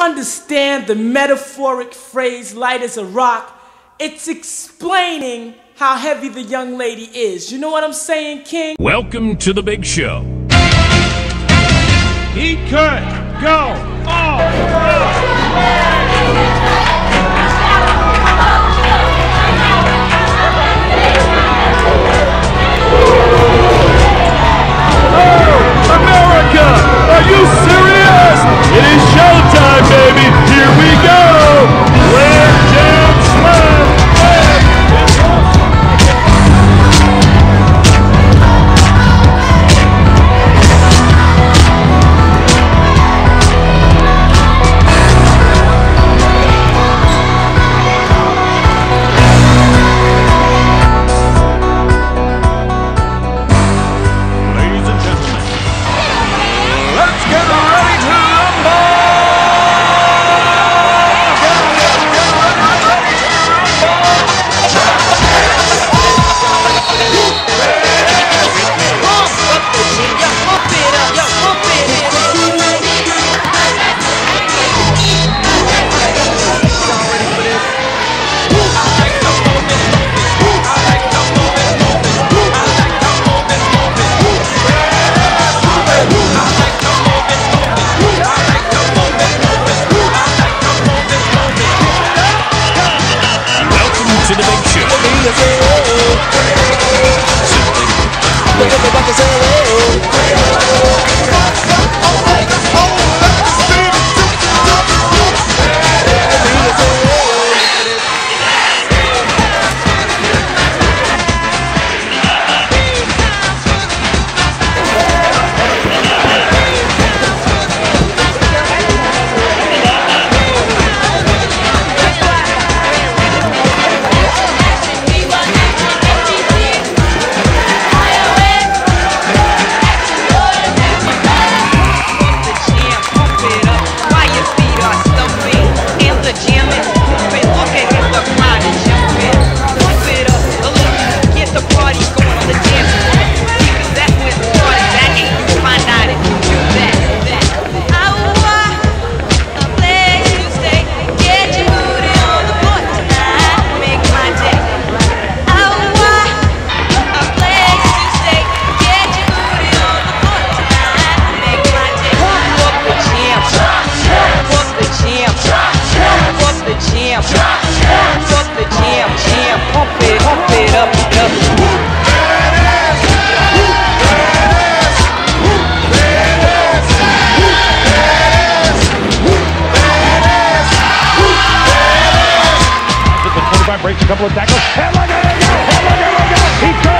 understand the metaphoric phrase light as a rock, it's explaining how heavy the young lady is. You know what I'm saying, King? Welcome to the big show. He could go all America, big show. Pump 25 breaks a couple of tackles. Headlock, here we go! Headlock, here we go! He could